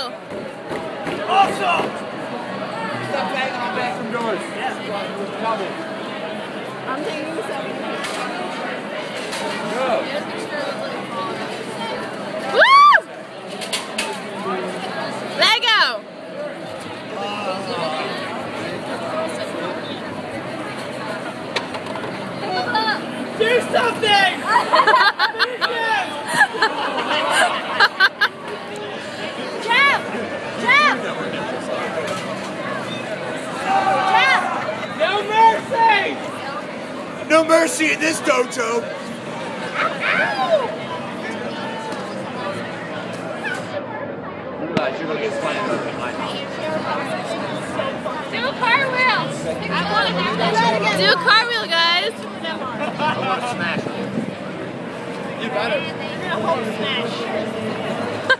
Awesome! Stop banging on bathroom doors. Double. I'm taking a selfie. Go. Woo! Lego! Do something! No mercy in this dojo. Realize you're gonna get slammed up in my Do a cartwheel! I want to do that again. Do a cartwheel, guys. I want to smash you.